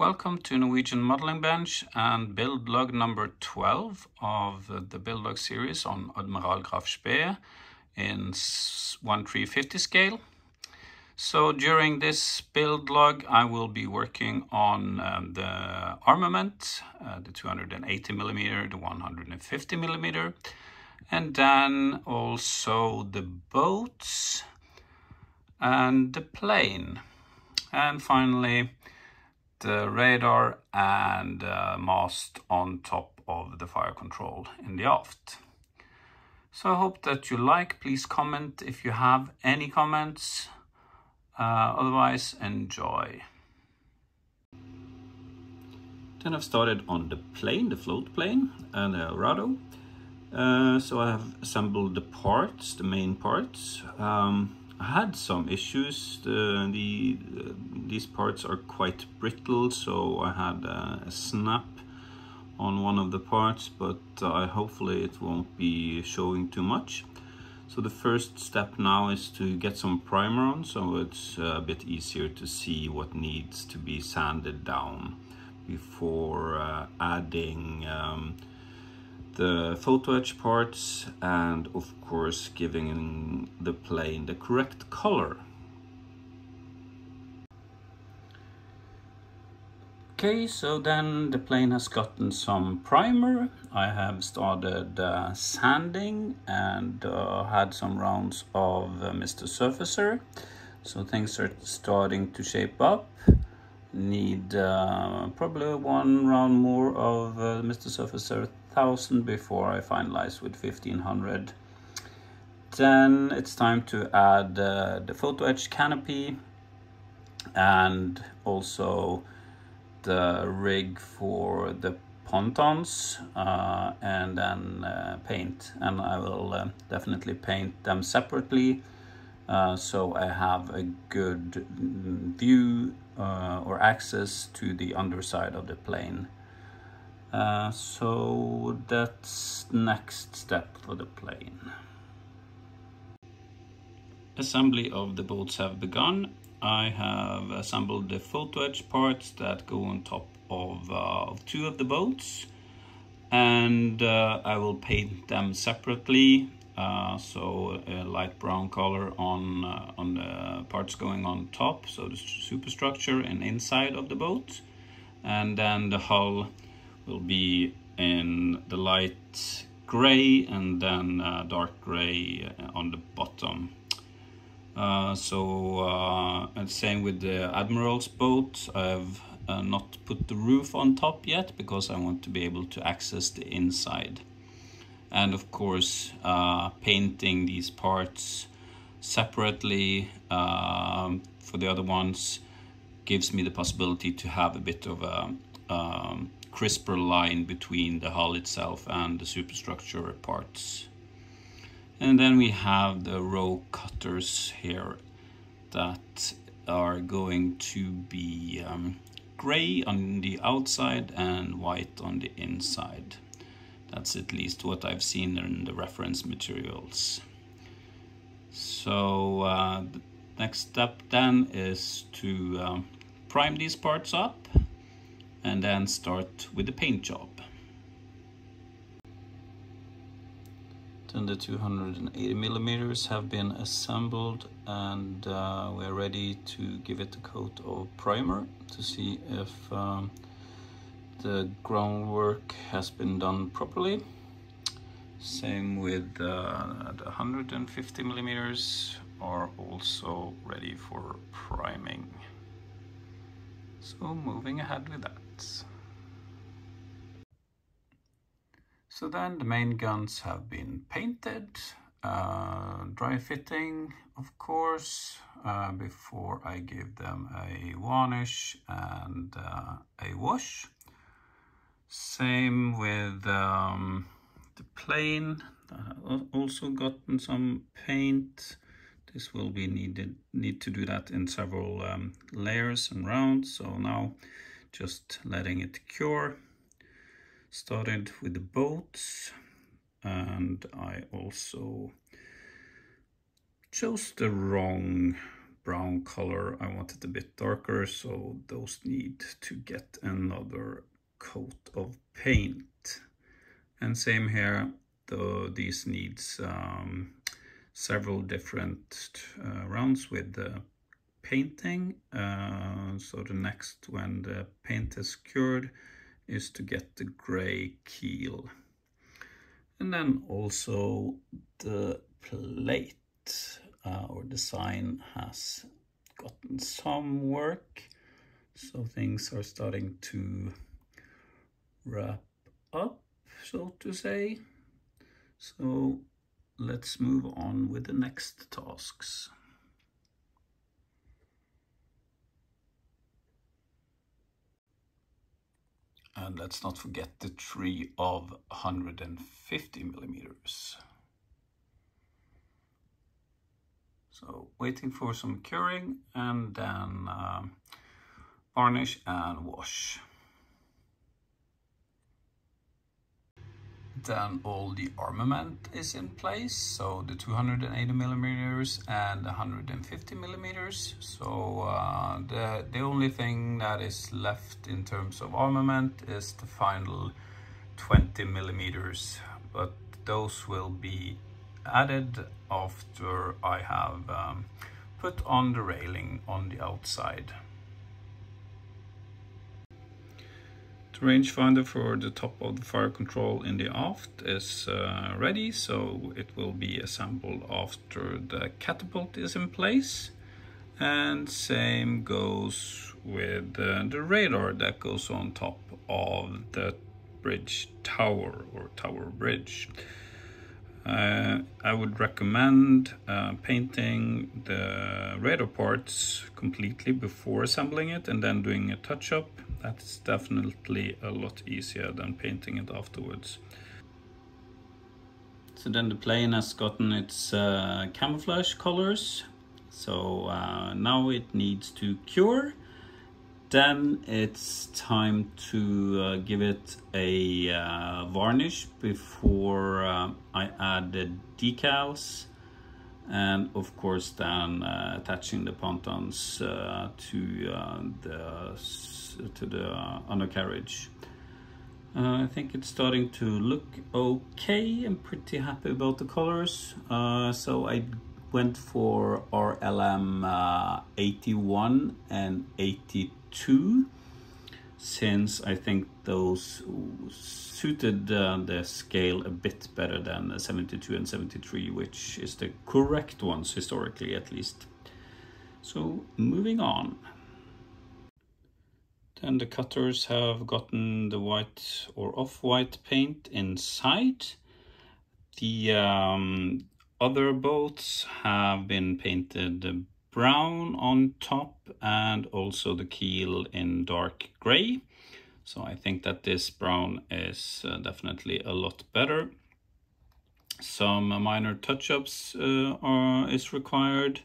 Welcome to Norwegian Modeling Bench and build log number 12 of the build log series on Admiral Graf Spee in 1350 scale. So during this build log I will be working on um, the armament, uh, the 280 millimeter, the 150 millimeter, and then also the boats and the plane. And finally the radar and uh, mast on top of the fire control in the aft. So I hope that you like. Please comment if you have any comments. Uh, otherwise, enjoy. Then I've started on the plane, the float plane, and the Arado. Uh, so I have assembled the parts, the main parts. Um, had some issues. The, the uh, these parts are quite brittle, so I had a, a snap on one of the parts, but uh, hopefully it won't be showing too much. So the first step now is to get some primer on, so it's a bit easier to see what needs to be sanded down before uh, adding um, the photo etch parts and of course giving the plane the correct color. Okay, so then the plane has gotten some primer. I have started uh, sanding and uh, had some rounds of uh, Mr. Surfacer. So things are starting to shape up. Need uh, probably one round more of uh, Mr. Surfacer 1000 before I finalize with 1500. Then it's time to add uh, the photo etch canopy and also the rig for the pontons uh, and then uh, paint and I will uh, definitely paint them separately uh, so I have a good view uh, or access to the underside of the plane. Uh, so that's next step for the plane. Assembly of the boats have begun. I have assembled the photo etch parts that go on top of, uh, two of the boats and uh, I will paint them separately uh, so a light brown color on uh, on the parts going on top so the superstructure and inside of the boat and then the hull will be in the light gray and then uh, dark gray uh, on the bottom. Uh, so, uh, and same with the Admiral's boat. I've uh, not put the roof on top yet because I want to be able to access the inside. And of course, uh, painting these parts separately um, for the other ones gives me the possibility to have a bit of a um, crisper line between the hull itself and the superstructure parts. And then we have the row cutters here that are going to be um, gray on the outside and white on the inside. That's at least what I've seen in the reference materials. So uh, the next step then is to um, prime these parts up and then start with the paint job. Then the 280 millimeters have been assembled and uh, we're ready to give it a coat of primer to see if um, the groundwork has been done properly. Same with uh, the 150 millimeters are also ready for priming. So moving ahead with that. So then the main guns have been painted, uh, dry fitting of course, uh, before I give them a varnish and uh, a wash. Same with um, the plane, I've also gotten some paint. This will be needed, need to do that in several um, layers and rounds. So now just letting it cure. Started with the boats and I also chose the wrong brown color. I want it a bit darker, so those need to get another coat of paint. And same here, though these needs um, several different uh, rounds with the painting. Uh, so the next, when the paint is cured, is to get the gray keel. And then also the plate uh, or design has gotten some work. So things are starting to wrap up, so to say. So let's move on with the next tasks. And let's not forget the tree of 150 millimeters. So waiting for some curing and then um, varnish and wash. Then all the armament is in place, so the 280 millimeters and 150 millimeters. So uh, the, the only thing that is left in terms of armament is the final 20 millimeters, but those will be added after I have um, put on the railing on the outside. Rangefinder for the top of the fire control in the aft is uh, ready, so it will be assembled after the catapult is in place. And same goes with uh, the radar that goes on top of the bridge tower or tower bridge. Uh, I would recommend uh, painting the radar parts completely before assembling it and then doing a touch-up that's definitely a lot easier than painting it afterwards. So then the plane has gotten its uh, camouflage colors. So uh, now it needs to cure. Then it's time to uh, give it a uh, varnish before uh, I add the decals and of course then uh, attaching the pontons uh, to uh, the to the undercarriage. Uh, I think it's starting to look okay. I'm pretty happy about the colors. Uh, so I went for RLM uh, 81 and 82 since I think those suited uh, the scale a bit better than 72 and 73, which is the correct ones historically at least. So moving on. Then the cutters have gotten the white or off-white paint inside. The um, other boats have been painted brown on top and also the keel in dark gray. So I think that this brown is uh, definitely a lot better. Some minor touch-ups uh, are is required,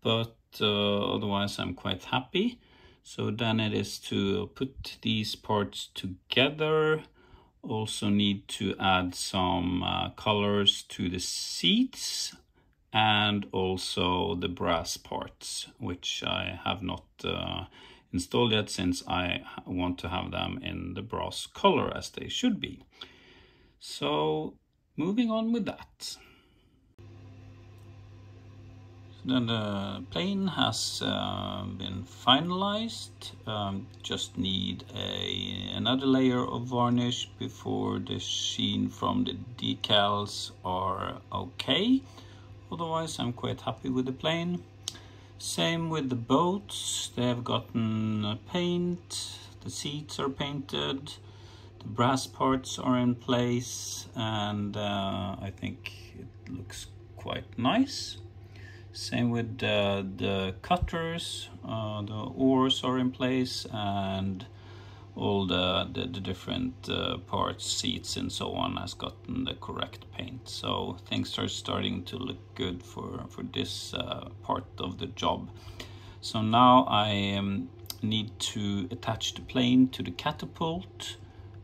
but uh, otherwise I'm quite happy. So then it is to put these parts together. Also need to add some uh, colors to the seats and also the brass parts, which I have not uh, installed yet since I want to have them in the brass color as they should be. So moving on with that. then the plane has uh, been finalized. Um, just need a another layer of varnish before the sheen from the decals are okay. Otherwise, I'm quite happy with the plane. Same with the boats. They have gotten paint. The seats are painted. The brass parts are in place. And uh, I think it looks quite nice. Same with uh, the cutters. Uh, the oars are in place. And all the, the, the different uh, parts, seats and so on has gotten the correct paint. So things are starting to look good for, for this uh, part of the job. So now I um, need to attach the plane to the catapult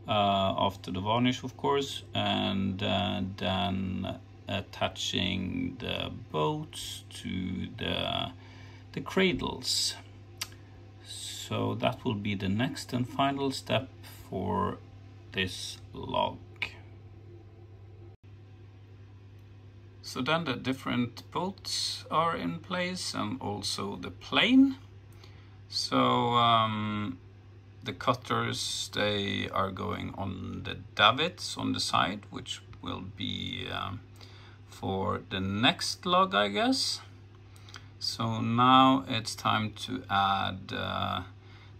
uh, after the varnish of course and uh, then attaching the boats to the the cradles. That will be the next and final step for this log. So then the different bolts are in place and also the plane. So um, the cutters, they are going on the davits on the side, which will be um, for the next log, I guess. So now it's time to add uh,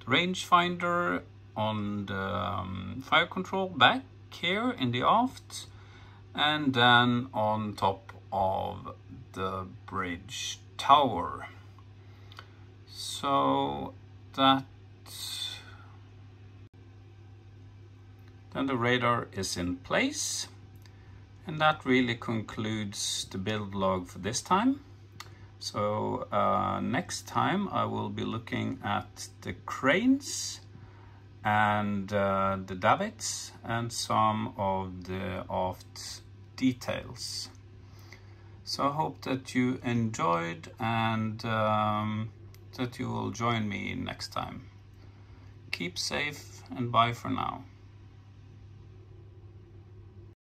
rangefinder on the um, fire control back here in the aft and then on top of the bridge tower. So that then the radar is in place and that really concludes the build log for this time. So uh, next time I will be looking at the cranes and uh, the davits and some of the aft details. So I hope that you enjoyed and um, that you will join me next time. Keep safe and bye for now.